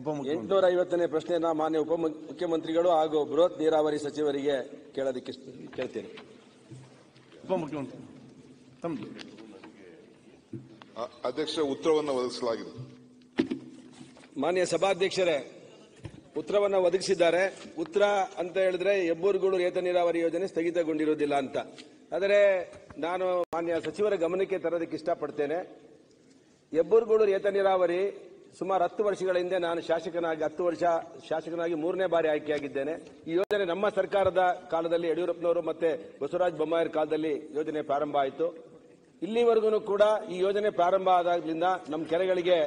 ಉಪಮುಖ್ಯಮಂತ್ರಿ. ಎಂಟುನೂರ ಐವತ್ತನೇ ಪ್ರಶ್ನೆಯನ್ನ ಮಾನ್ಯ ಉಪ ಮುಖ್ಯಮಂತ್ರಿಗಳು ಹಾಗೂ ಬೃಹತ್ ನೀರಾವರಿ ಸಚಿವರಿಗೆ ಕೇಳೋದಕ್ಕೆ ಇಷ್ಟ- ಕೇಳ್ತೇನೆ. ಉಪಮುಖ್ಯಮಂತ್ರಿ. ಅಧ್ಯಕ್ಷ ಉತ್ತರವನ್ನು ಒದಗಿಸಲಾಗಿದೆ. ಮಾನ್ಯ ಸಭಾಧ್ಯಕ್ಷರೇ ಉತ್ತರವನ್ನು ಒದಗಿಸಿದ್ದಾರೆ. ಉತ್ತರ ಅಂತ ಹೇಳಿದ್ರೆ ಹೆಬ್ಬೂರುಗೂಡು ಏತ ನೀರಾವರಿ ಯೋಜನೆ ಸ್ಥಗಿತಗೊಂಡಿರುವುದಿಲ್ಲ ಅಂತ. ಆದರೆ ನಾನು ಮಾನ್ಯ ಸಚಿವರ ಗಮನಕ್ಕೆ ತರೋದಕ್ಕೆ ಇಷ್ಟಪಡ್ತೇನೆ. ಹೆಬ್ಬೂರುಗೂಡು ಏತ ನೀರಾವರಿ ಸುಮಾರು ಹತ್ತು ವರ್ಷಗಳ ಹಿಂದೆ ನಾನು ಶಾಸಕನಾಗಿ, ಹತ್ತು ವರ್ಷ ಶಾಸಕನಾಗಿ ಮೂರನೇ ಬಾರಿ ಆಯ್ಕೆಯಾಗಿದ್ದೇನೆ. ಈ ಯೋಜನೆ ನಮ್ಮ ಸರ್ಕಾರದ ಕಾಲದಲ್ಲಿ ಯಡಿಯೂರಪ್ಪನವರು ಮತ್ತೆ ಬಸವರಾಜ ಬೊಮ್ಮಾಯಿರ ಕಾಲದಲ್ಲಿ ಯೋಜನೆ ಪ್ರಾರಂಭ ಆಯಿತು. ಇಲ್ಲಿವರೆಗೂ ಕೂಡ ಈ ಯೋಜನೆ ಪ್ರಾರಂಭ ಆದಾಗ್ಲಿಂದ ನಮ್ಮ ಕೆರೆಗಳಿಗೆ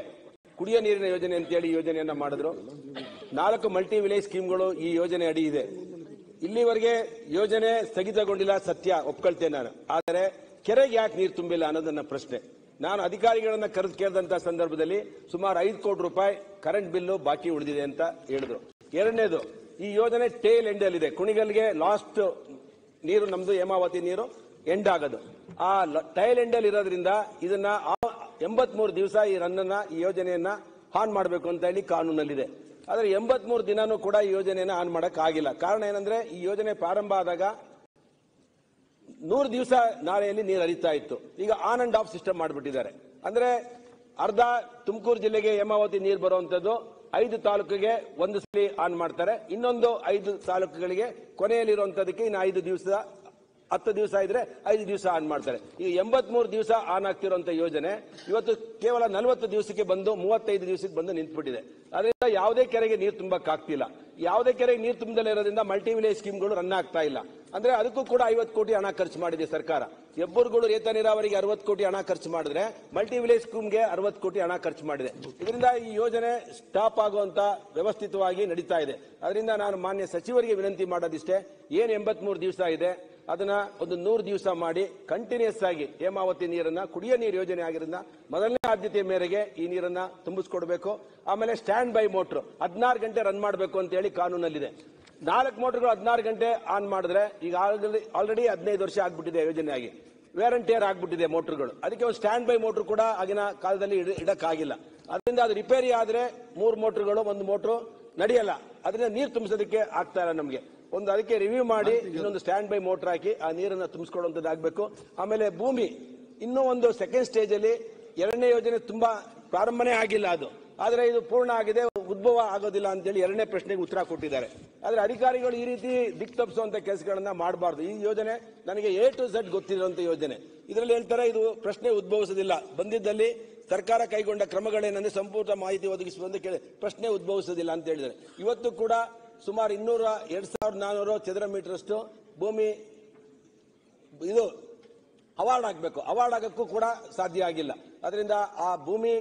ಕುಡಿಯ ನೀರಿನ ಯೋಜನೆ ಅಂತೇಳಿ ಯೋಜನೆಯನ್ನ ಮಾಡಿದ್ರು. ನಾಲ್ಕು ಮಲ್ಟಿ ವಿಲೇಜ್ ಸ್ಕೀಮ್ಗಳು ಈ ಯೋಜನೆ ಅಡಿ ಇದೆ. ಇಲ್ಲಿವರೆಗೆ ಯೋಜನೆ ಸ್ಥಗಿತಗೊಂಡಿಲ್ಲ ಸತ್ಯ, ಒಪ್ಕೊಳ್ತೇನೆ ನಾನು. ಆದರೆ ಕೆರೆಗೆ ಯಾಕೆ ನೀರು ತುಂಬಿಲ್ಲ ಅನ್ನೋದನ್ನ ಪ್ರಶ್ನೆ. ನಾನು ಅಧಿಕಾರಿಗಳನ್ನ ಕರೆದು ಕೇಳಿದಂತ ಸಂದರ್ಭದಲ್ಲಿ ಸುಮಾರು ಐದು ಕೋಟಿ ರೂಪಾಯಿ ಕರೆಂಟ್ ಬಿಲ್ಲು ಬಾಕಿ ಉಳಿದಿದೆ ಅಂತ ಹೇಳಿದ್ರು. ಎರಡನೇದು, ಈ ಯೋಜನೆ ಟೇಲ್ ಎಂಡ್ ಇದೆ ಕುಣಿಗಲ್ಗೆ ಲಾಸ್ಟ್ ನೀರು, ನಮ್ದು ಹೇಮಾವತಿ ನೀರು ಎಂಡ್ ಆಗೋದು. ಆ ಟೈಲ್ ಅಲ್ಲಿ ಇರೋದ್ರಿಂದ ಇದನ್ನ ಎಂಬತ್ಮೂರು ದಿವಸ ಈ ರನ್ನನ್ನ ಈ ಯೋಜನೆಯನ್ನ ಆನ್ ಮಾಡಬೇಕು ಅಂತ ಹೇಳಿ ಕಾನೂನಲ್ಲಿದೆ. ಆದರೆ ಎಂಬತ್ಮೂರು ದಿನಾನೂ ಕೂಡ ಈ ಯೋಜನೆಯನ್ನ ಆನ್ ಮಾಡೋಕ್ಕಾಗಿಲ್ಲ ಕಾರಣ ಏನಂದ್ರೆ ಈ ಯೋಜನೆ ಪ್ರಾರಂಭ ಆದಾಗ ನೂರು ದಿವಸ ನಾಳೆಯಲ್ಲಿ ನೀರು ಹರಿತಾ ಇತ್ತು. ಈಗ ಆನ್ ಅಂಡ್ ಆಫ್ ಸಿಸ್ಟಮ್ ಮಾಡಿಬಿಟ್ಟಿದ್ದಾರೆ. ಅಂದ್ರೆ ಅರ್ಧ ತುಮಕೂರು ಜಿಲ್ಲೆಗೆ ಹೇಮಾವತಿ ನೀರು ಬರುವಂತದ್ದು, ಐದು ತಾಲೂಕಿಗೆ ಒಂದು ಸಲ ಆನ್ ಮಾಡ್ತಾರೆ. ಇನ್ನೊಂದು ಐದು ತಾಲೂಕುಗಳಿಗೆ ಕೊನೆಯಲ್ಲಿರುವಂತದಕ್ಕೆ ಇನ್ನು ಐದು ದಿವಸ, ಹತ್ತು ದಿವಸ ಇದ್ರೆ ಐದು ದಿವಸ ಆನ್ ಮಾಡ್ತಾರೆ. ಈಗ ಎಂಬತ್ಮೂರು ದಿವಸ ಆನ್ ಆಗ್ತಿರುವಂತ ಯೋಜನೆ, ಇವತ್ತು ಕೇವಲ ನಲವತ್ತು ದಿವಸಕ್ಕೆ ಬಂದು ಮೂವತ್ತೈದು ದಿವಸಕ್ಕೆ ಬಂದು ನಿಂತ್ಬಿಟ್ಟಿದೆ. ಅದರಿಂದ ಯಾವುದೇ ಕೆರೆಗೆ ನೀರು ತುಂಬಕ್ ಆಗ್ತಿಲ್ಲ ಯಾವುದೇ ಕೆರೆ ನೀರು ತುಂಬದಲ್ಲೇ ಇರೋದ್ರಿಂದ ಮಲ್ಟಿ ವಿಲೇಜ್ ಸ್ಕೀಮ್ಗಳು ರನ್ ಆಗ್ತಾ ಇಲ್ಲ. ಅಂದ್ರೆ ಅದಕ್ಕೂ ಕೂಡ ಐವತ್ತು ಕೋಟಿ ಹಣ ಖರ್ಚು ಮಾಡಿದೆ ಸರ್ಕಾರ. ಎಬ್ಬರುಗಳು ಏತ ನೀರಾವರಿಗೆ ಅರವತ್ತು ಕೋಟಿ ಹಣ ಖರ್ಚು ಮಾಡಿದ್ರೆ ಮಲ್ಟಿ ವಿಲೇಜ್ ಸ್ಕೀಮ್ಗೆ ಅರವತ್ತು ಕೋಟಿ ಹಣ ಖರ್ಚು ಮಾಡಿದೆ. ಇದರಿಂದ ಈ ಯೋಜನೆ ಸ್ಟಾಪ್ ಆಗುವಂತ ವ್ಯವಸ್ಥಿತವಾಗಿ ನಡೀತಾ ಇದೆ. ಅದರಿಂದ ನಾನು ಮಾನ್ಯ ಸಚಿವರಿಗೆ ವಿನಂತಿ ಮಾಡೋದಿಷ್ಟೇ, ಏನ್ ಎಂಬತ್ಮೂರು ದಿವಸ ಇದೆ, ಅದನ್ನ ಒಂದು ನೂರು ದಿವಸ ಮಾಡಿ ಕಂಟಿನ್ಯೂಸ್ ಆಗಿ ಹೇಮಾವತಿ ನೀರನ್ನ, ಕುಡಿಯೋ ನೀರು ಯೋಜನೆ ಆಗಿರೋದ್ರಿಂದ ಮೊದಲನೇ ಆದ್ಯತೆ ಮೇರೆಗೆ ಈ ನೀರನ್ನ ತುಂಬಿಸ್ಕೊಡ್ಬೇಕು. ಆಮೇಲೆ ಸ್ಟ್ಯಾಂಡ್ ಬೈ ಮೋಟ್ರ್ ಹದಿನಾರು ಗಂಟೆ ರನ್ ಮಾಡಬೇಕು ಅಂತ ಹೇಳಿ ಕಾನೂನಲ್ಲಿದೆ. ನಾಲ್ಕು ಮೋಟರ್ಗಳು ಹದಿನಾರು ಗಂಟೆ ಆನ್ ಮಾಡಿದ್ರೆ ಈಗ ಆಲ್ರೆಡಿ ಹದಿನೈದು ವರ್ಷ ಆಗ್ಬಿಟ್ಟಿದೆ ಯೋಜನೆಯಾಗಿ. ಟೇರ್ ಆಗ್ಬಿಟ್ಟಿದೆ ಮೋಟರ್ಗಳು. ಅದಕ್ಕೆ ಒಂದು ಸ್ಟ್ಯಾಂಡ್ ಬೈ ಮೋಟರ್ ಕೂಡ ಆಗಿನ ಕಾಲದಲ್ಲಿ ಇಡ- ಇಡಕ್ಕಾಗಿಲ್ಲ. ಅದರಿಂದ ಅದು ರಿಪೇರಿ ಆದರೆ ಮೂರು ಮೋಟರ್ಗಳು ಒಂದು ಮೋಟ್ರು ನಡೆಯಲ್ಲ. ಅದರಿಂದ ನೀರು ತುಂಬಿಸೋದಕ್ಕೆ ಆಗ್ತಾ ಇಲ್ಲ ನಮಗೆ. ಒಂದು ಅದಕ್ಕೆ ರಿವ್ಯೂ ಮಾಡಿ ಇನ್ನೊಂದು ಸ್ಟ್ಯಾಂಡ್ ಬೈ ಮೋಟರ್ ಹಾಕಿ ಆ ನೀರನ್ನು ತುಂಬಿಸ್ಕೊಳ್ಳುವಂಥದ್ದಾಗಬೇಕು ಆಮೇಲೆ ಭೂಮಿ. ಇನ್ನೂ ಒಂದು ಸೆಕೆಂಡ್ ಸ್ಟೇಜಲ್ಲಿ ಎರಡನೇ ಯೋಜನೆ ತುಂಬಾ ಪ್ರಾರಂಭನೇ ಆಗಿಲ್ಲ ಅದು. ಆದ್ರೆ ಇದು ಪೂರ್ಣ ಆಗಿದೆ, ಉದ್ಭವ ಆಗೋದಿಲ್ಲ ಅಂತೇಳಿ ಎರಡನೇ ಪ್ರಶ್ನೆಗೆ ಉತ್ತರ ಕೊಟ್ಟಿದ್ದಾರೆ. ಆದರೆ ಅಧಿಕಾರಿಗಳು ಈ ರೀತಿ ದಿಕ್ ತಪ್ಪಿಸುವಂತ ಕೆಲಸಗಳನ್ನ ಮಾಡಬಾರ್ದು. ಈ ಯೋಜನೆ ನನಗೆ ಎ ಟು ಝಡ್ ಗೊತ್ತಿರುವಂತ ಯೋಜನೆ. ಇದರಲ್ಲಿ ಹೇಳ್ತಾರೆ ಇದು ಪ್ರಶ್ನೆ ಉದ್ಭವಿಸೋದಿಲ್ಲ. ಬಂದಿದ್ದಲ್ಲಿ ಸರ್ಕಾರ ಕೈಗೊಂಡ ಕ್ರಮಗಳೇನಂದ್ರೆ ಸಂಪೂರ್ಣ ಮಾಹಿತಿ ಒದಗಿಸುವಂತ ಕೇಳಿ ಪ್ರಶ್ನೆ ಉದ್ಭವಿಸೋದಿಲ್ಲ ಅಂತ ಹೇಳಿದ್ದಾರೆ. ಇವತ್ತು ಕೂಡ ಸುಮಾರು ಇನ್ನೂರ ಎರಡ್ ಸಾವಿರದ ನಾನೂರು ಚದರ ಮೀಟರ್ಷ್ಟು ಭೂಮಿ ಇದು ಅವಾರ್ಡ್ ಆಗಬೇಕು ಅವಾರ್ಡ್ ಆಗಕ್ಕೂ ಕೂಡ ಸಾಧ್ಯ ಆಗಿಲ್ಲ. ಅದರಿಂದ ಆ ಭೂಮಿ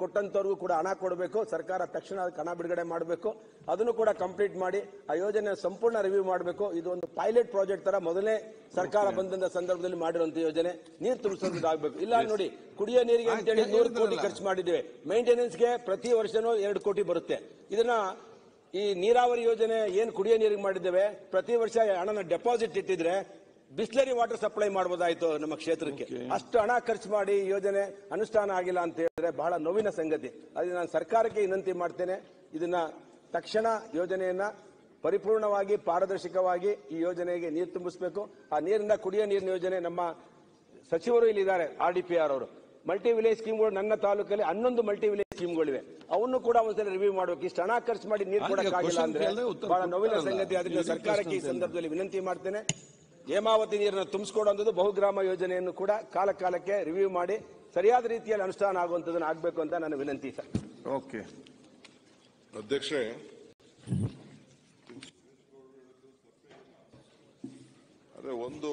ಕೊಟ್ಟಂತವ್ರಿಗೂ ಕೂಡ ಹಣ ಕೊಡಬೇಕು ಸರ್ಕಾರ ತಕ್ಷಣ ಅದಕ್ಕೆ ಹಣ ಬಿಡುಗಡೆ ಮಾಡಬೇಕು ಅದನ್ನು ಕೂಡ ಕಂಪ್ಲೀಟ್ ಮಾಡಿ ಆ ಯೋಜನೆ ಸಂಪೂರ್ಣ ರಿವ್ಯೂ ಮಾಡಬೇಕು. ಇದು ಒಂದು ಪೈಲಟ್ ಪ್ರಾಜೆಕ್ಟ್ ತರ ಮೊದಲೇ ಸರ್ಕಾರ ಬಂದಂತ ಸಂದರ್ಭದಲ್ಲಿ ಮಾಡಿರುವಂತ ಯೋಜನೆ. ನೀರು ತುಂಬಿಸೋದಾಗಬೇಕು ಇಲ್ಲ ನೋಡಿ ಕುಡಿಯೋ ನೀರಿಗೆ ಅಂತೇಳಿ ನೂರು ಕೋಟಿ ಖರ್ಚು ಮಾಡಿದ್ದೇವೆ. ಮೇಂಟೆನೆನ್ಸ್ಗೆ ಪ್ರತಿ ವರ್ಷನೂ ಎರಡು ಕೋಟಿ ಬರುತ್ತೆ. ಇದನ್ನ ಈ ನೀರಾವರಿ ಯೋಜನೆ ಏನು ಕುಡಿಯೋ ನೀರಿಗೆ ಮಾಡಿದ್ದೇವೆ ಪ್ರತಿ ವರ್ಷ ಹಣನ ಡೆಪಾಸಿಟ್ ಇಟ್ಟಿದ್ರೆ ಬಿಸ್ಲರಿ ವಾಟರ್ ಸಪ್ಲೈ ಮಾಡಬಹುದಾಯ್ತು ನಮ್ಮ ಕ್ಷೇತ್ರಕ್ಕೆ. ಅಷ್ಟು ಹಣ ಖರ್ಚು ಮಾಡಿ ಯೋಜನೆ ಅನುಷ್ಠಾನ ಆಗಿಲ್ಲ ಅಂತ ಹೇಳಿದ್ರೆ ಬಹಳ ನೋವಿನ ಸಂಗತಿ. ಅದಕ್ಕೆ ನಾನು ಸರ್ಕಾರಕ್ಕೆ ವಿನಂತಿ ಮಾಡ್ತೇನೆ ಇದನ್ನ ತಕ್ಷಣ ಯೋಜನೆಯನ್ನ ಪರಿಪೂರ್ಣವಾಗಿ ಪಾರದರ್ಶಕವಾಗಿ ಈ ಯೋಜನೆಗೆ ನೀರು ತುಂಬಿಸಬೇಕು. ಆ ನೀರಿನ ಕುಡಿಯೋ ನೀರಿನ ಯೋಜನೆ ನಮ್ಮ ಸಚಿವರು ಇಲ್ಲಿದ್ದಾರೆ ಆರ್ ಡಿ ಪಿ ಆರ್ ಅವರು. ಮಲ್ಟಿ ವಿಲೇಜ್ ಸ್ಕೀಮ್ಗಳು ನನ್ನ ತಾಲೂಕಲ್ಲಿ ಹನ್ನೊಂದು ಮಲ್ಟಿ ವಿಲೇಜ್ ಸ್ಕೀಮ್ಗಳಿವೆ ಅವನ್ನು ಕೂಡ ಒಂದ್ಸಲ ರಿವ್ಯೂ ಮಾಡಬೇಕು. ಇಷ್ಟು ಹಣ ಖರ್ಚು ಮಾಡಿ ನೀರು ಕೊಡಕ್ಕಾಗಿಲ್ಲ ಅಂದ್ರೆ ಬಹಳ ನೋವಿನ ಸಂಗತಿ. ಅದಕ್ಕೆ ಸರ್ಕಾರಕ್ಕೆ ಈ ಸಂದರ್ಭದಲ್ಲಿ ವಿನಂತಿ ಮಾಡ್ತೇನೆ. ಹೇಮಾವತಿ ನೀರನ್ನು ತುಂಬಿಸ್ಕೊಡುವಂಥದ್ದು ಬಹುಗ್ರಾಮ ಯೋಜನೆಯನ್ನು ಕೂಡ ಕಾಲ ಕಾಲಕ್ಕೆ ರಿವ್ಯೂ ಮಾಡಿ ಸರಿಯಾದ ರೀತಿಯಲ್ಲಿ ಅನುಷ್ಠಾನ ಆಗುವಂಥದ್ದನ್ನು ಆಗಬೇಕು ಅಂತ ನನ್ನ ವಿನಂತಿ ಸರ್. ಓಕೆ. ಅಧ್ಯಕ್ಷೆ ಅದೇ ಒಂದು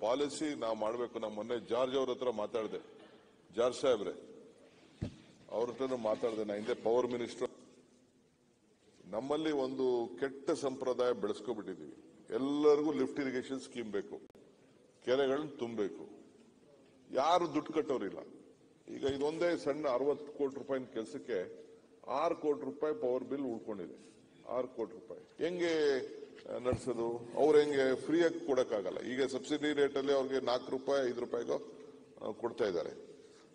ಪಾಲಿಸಿ ನಾವು ಮಾಡಬೇಕು. ನಾವು ಮೊನ್ನೆ ಜಾರ್ಜ್ ಅವ್ರ ಹತ್ರ ಮಾತಾಡಿದೆ. ಜಾರ್ಜ್ ಸಾಹೇಬ್ರೆ, ಅವ್ರ ಹತ್ರ ಮಾತಾಡಿದೆ ನಾ. ಹಿಂದೆ ಪವರ್ ಮಿನಿಸ್ಟರ್. ನಮ್ಮಲ್ಲಿ ಒಂದು ಕೆಟ್ಟ ಸಂಪ್ರದಾಯ ಬೆಳೆಸ್ಕೊಬಿಟ್ಟಿದೀವಿ ಎಲ್ಲರಿಗೂ ಲಿಫ್ಟ್ ಇರಿಗೇಷನ್ ಸ್ಕೀಮ್ ಬೇಕು. ಕೆರೆಗಳನ್ನ ತುಂಬಬೇಕು. ಯಾರು ದುಡ್ಡು ಕಟ್ಟೋರಿಲ್ಲ. ಈಗ ಇದೊಂದೇ ಸಣ್ಣ ಅರವತ್ತು ಕೋಟಿ ರೂಪಾಯಿನ ಕೆಲಸಕ್ಕೆ ಆರು ಕೋಟಿ ರೂಪಾಯಿ ಪವರ್ ಬಿಲ್ ಉಳ್ಕೊಂಡಿದೆ. ಆರು ಕೋಟಿ ರೂಪಾಯಿ. ಹೆಂಗೆ ನಡೆಸೋದು? ಅವ್ರು ಹೆಂಗೆ ಫ್ರೀಯಾಗಿ ಕೊಡೋಕ್ಕಾಗಲ್ಲ. ಈಗ ಸಬ್ಸಿಡಿ ರೇಟಲ್ಲಿ ಅವ್ರಿಗೆ ನಾಲ್ಕು ರೂಪಾಯಿ, ಐದು ರೂಪಾಯಿಗೋ ಕೊಡ್ತಾ ಇದ್ದಾರೆ.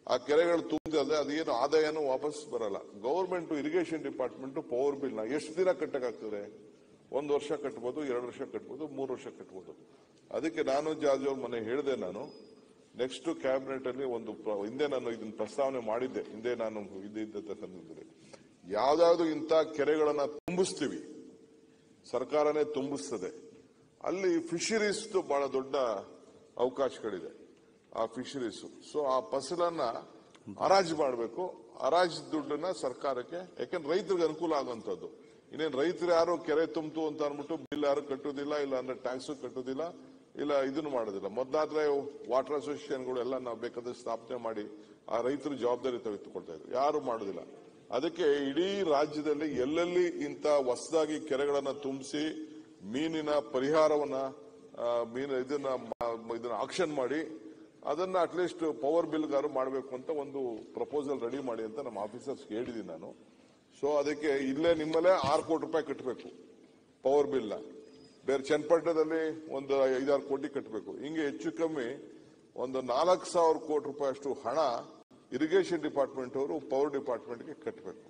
ಆ ಕೆರೆಗಳು ತುಂಬಿದ್ರೆ ಅದೇನು ಆದಾಯನೂ ವಾಪಸ್ ಬರಲ್ಲ. ಗೌರ್ಮೆಂಟ್ ಇರಿಗೇಷನ್ ಡಿಪಾರ್ಟ್ಮೆಂಟ್ ಪವರ್ ಬಿಲ್ನ ಎಷ್ಟು ದಿನ ಕಟ್ಟಕ್ಕಾಗ್ತದೆ? ಒಂದು ವರ್ಷ ಕಟ್ಬೋದು, ಎರಡು ವರ್ಷ ಕಟ್ಬೋದು, ಮೂರು ವರ್ಷ ಕಟ್ಬೋದು. ಅದಕ್ಕೆ ನಾನು ಜಾರ್ಜ್ ಅವ್ರ ಮನೆ ಹೇಳಿದೆ ನಾನು ನೆಕ್ಸ್ಟ್ ಕ್ಯಾಬಿನೆಟ್ ಅಲ್ಲಿ ಒಂದು ಹಿಂದೆ ನಾನು ಇದನ್ನ ಪ್ರಸ್ತಾವನೆ ಮಾಡಿದ್ದೆ. ಹಿಂದೆ ನಾನು ಇದ್ದ ಸಂದರ್ಭದಲ್ಲಿ. ಯಾವ್ದಾದ್ರು ಇಂಥ ಕೆರೆಗಳನ್ನ ತುಂಬಿಸ್ತೀವಿ. ಸರ್ಕಾರನೇ ತುಂಬಿಸ್ತದೆ. ಅಲ್ಲಿ ಫಿಶರೀಸ್ ಬಹಳ ದೊಡ್ಡ ಅವಕಾಶಗಳಿದೆ. ಆ ಫಿಶರೀಸ್ ಸೊ ಆ ಫಸಲನ್ನ ಹರಾಜು ಮಾಡಬೇಕು. ಹರಾಜು ದುಡ್ಡನ್ನ ಸರ್ಕಾರಕ್ಕೆ, ಯಾಕೆಂದ್ರೆ ರೈತರಿಗೆ ಅನುಕೂಲ ಆಗುವಂತದ್ದು ಇನ್ನೇನು ರೈತರು ಯಾರು ಕೆರೆ ತುಂಬಿತು ಅಂತ ಅಂದ್ಬಿಟ್ಟು ಬಿಲ್ ಯಾರು ಕಟ್ಟೋದಿಲ್ಲ, ಇಲ್ಲ ಅಂದ್ರೆ ಟ್ಯಾಕ್ಸ್ ಕಟ್ಟೋದಿಲ್ಲ, ಇಲ್ಲ ಇದನ್ನು ಮಾಡೋದಿಲ್ಲ. ಮೊದಲಾದ್ರೆ ವಾಟರ್ ಅಸೋಸಿಯೇಷನ್ಗಳು ಎಲ್ಲ ನಾವು ಬೇಕಾದ್ರೆ ಸ್ಥಾಪನೆ ಮಾಡಿ ಆ ರೈತರ ಜವಾಬ್ದಾರಿ ತೆಗೆದುಕೊಳ್ತಾ ಇದ್ರು. ಯಾರು ಮಾಡೋದಿಲ್ಲ. ಅದಕ್ಕೆ ಇಡೀ ರಾಜ್ಯದಲ್ಲಿ ಎಲ್ಲೆಲ್ಲಿ ಇಂಥ ಹೊಸದಾಗಿ ಕೆರೆಗಳನ್ನ ತುಂಬಿಸಿ ಮೀನಿನ ಪರಿಹಾರವನ್ನ ಮೀನು ಇದನ್ನ ಇದನ್ನ ಆಕ್ಷನ್ ಮಾಡಿ ಅದನ್ನ ಅಟ್ಲೀಸ್ಟ್ ಪವರ್ ಬಿಲ್ಗಾರು ಮಾಡಬೇಕು ಅಂತ ಒಂದು ಪ್ರಪೋಸಲ್ ರೆಡಿ ಮಾಡಿ ಅಂತ ನಮ್ಮ ಆಫೀಸರ್ಸ್ ಹೇಳಿದ್ದೀನಿ ನಾನು. ಸೊ ಅದಕ್ಕೆ ಇಲ್ಲೇ ನಿಮ್ಮಲ್ಲೇ ಆರು ಕೋಟಿ ರೂಪಾಯಿ ಕಟ್ಟಬೇಕು ಪವರ್ ಬಿಲ್ನ ಬೇರೆ ಚನ್ನಪಟ್ಟಣದಲ್ಲಿ ಒಂದು ಐದಾರು ಕೋಟಿ ಕಟ್ಟಬೇಕು ಹಿಂಗೆ ಹೆಚ್ಚು ಕಮ್ಮಿ ಒಂದು ನಾಲ್ಕು ಸಾವಿರ ಕೋಟಿ ರೂಪಾಯಿ ಅಷ್ಟು ಹಣ ಇರಿಗೇಷನ್ ಡಿಪಾರ್ಟ್ಮೆಂಟ್ ಅವರು ಪವರ್ ಡಿಪಾರ್ಟ್ಮೆಂಟ್ಗೆ ಕಟ್ಟಬೇಕು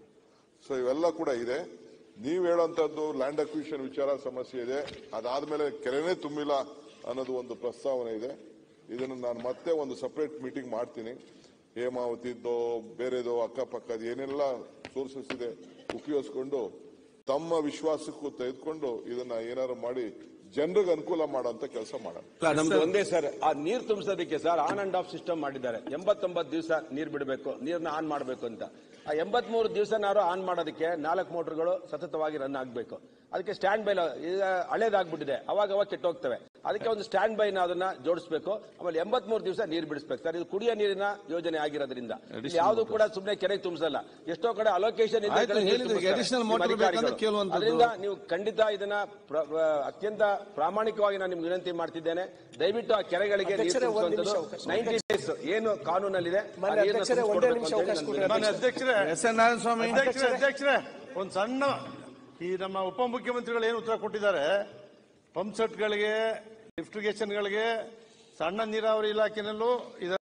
ಸೊ ಇವೆಲ್ಲ ಕೂಡ ಇದೆ. ನೀವು ಹೇಳೋಂಥದ್ದು ಲ್ಯಾಂಡ್ ಅಕ್ವಿಷನ್ ವಿಚಾರ ಸಮಸ್ಯೆ ಇದೆ. ಅದಾದ್ಮೇಲೆ ಕೆರೆನೇ ತುಂಬಿಲ್ಲ ಅನ್ನೋದು ಒಂದು ಪ್ರಸ್ತಾವನೆ ಇದೆ. ಇದನ್ನು ನಾನು ಮತ್ತೆ ಒಂದು ಸಪರೇಟ್ ಮೀಟಿಂಗ್ ಮಾಡ್ತೀನಿ. ಹೇಮಾವತಿದ್ದೋ, ಬೇರೆದೋ, ಅಕ್ಕಪಕ್ಕದ ಏನೆಲ್ಲ ಸೋರ್ಸಸ್ ಇದೆ ಉಪಯೋಗಿಸ್ಕೊಂಡು ತಮ್ಮ ವಿಶ್ವಾಸಕ್ಕೂ ತೆಗೆದುಕೊಂಡು ಇದನ್ನ ಏನಾದ್ರು ಮಾಡಿ ಜನರಿಗೆ ಅನುಕೂಲ ಮಾಡೋಂಥ ಕೆಲಸ ಮಾಡೋಣ. ನಮ್ದು ಒಂದೇ ಸರ್ ಆ ನೀರು ತುಂಬಿಸೋದಕ್ಕೆ sir on and off system ಮಾಡಿದ್ದಾರೆ. ಎಂಬತ್ತೊಂಬತ್ತು ದಿವಸ ನೀರು ಬಿಡಬೇಕು ನೀರನ್ನ ಆನ್ ಮಾಡಬೇಕು ಅಂತ. ಆ ಎಂಬತ್ಮೂರು ದಿವಸನಾರು ಆನ್ ಮಾಡೋದಕ್ಕೆ ನಾಲ್ಕು ಮೋಟರ್ಗಳು ಸತತವಾಗಿ ರನ್ ಆಗಬೇಕು. ಅದಕ್ಕೆ ಸ್ಟ್ಯಾಂಡ್ ಬೈಲ್ ಈಗ ಹಳೇದಾಗ್ಬಿಟ್ಟಿದೆ ಅವಾಗ ಅವಾಗ ಕೆಟ್ಟೋಗ್ತವೆ. ಅದಕ್ಕೆ ಒಂದು ಸ್ಟ್ಯಾಂಡ್ ಬೈನ ಅದನ್ನ ಜೋಡಿಸಬೇಕು. ಆಮೇಲೆ ಎಂಬತ್ಮೂರು ದಿವಸ ನೀರು ಬಿಡಿಸಬೇಕು. ಸರ್ ಇದು ಕುಡಿಯೋ ನೀರಿನ ಯೋಜನೆ ಆಗಿರೋದ್ರಿಂದ. ಯಾವ್ದು ಕೂಡ ಸುಮ್ಮನೆ ಕೆರೆ ತುಂಬಿಸಲ್ಲ. ಎಷ್ಟೋ ಕಡೆ ಅಲೋಕೇಶನ್. ಅದರಿಂದ ನೀವು ಖಂಡಿತ ಇದನ್ನ ಅತ್ಯಂತ ಪ್ರಾಮಾಣಿಕವಾಗಿ ನಾನು ನಿಮ್ಗೆ ವಿನಂತಿ ಮಾಡ್ತಿದ್ದೇನೆ. ದಯವಿಟ್ಟು ಆ ಕೆರೆಗಳಿಗೆ ನೈಂಟಿ ಡೇಸ್ ಏನು ಕಾನೂನಲ್ಲಿದೆ. ಒಂದು ಸಣ್ಣ ಈ ನಮ್ಮ ಉಪಮುಖ್ಯಮಂತ್ರಿಗಳು ಏನು ಉತ್ತರ ಕೊಟ್ಟಿದ್ದಾರೆ? ಪಂಪ್ ಸೆಟ್ಗಳಿಗೆ ಲಿಫ್ಟಿಗೇಷನ್ಗಳಿಗೆ ಸಣ್ಣ ನೀರಾವರಿ ಇಲಾಖೆಯಲ್ಲೂ ಇದರ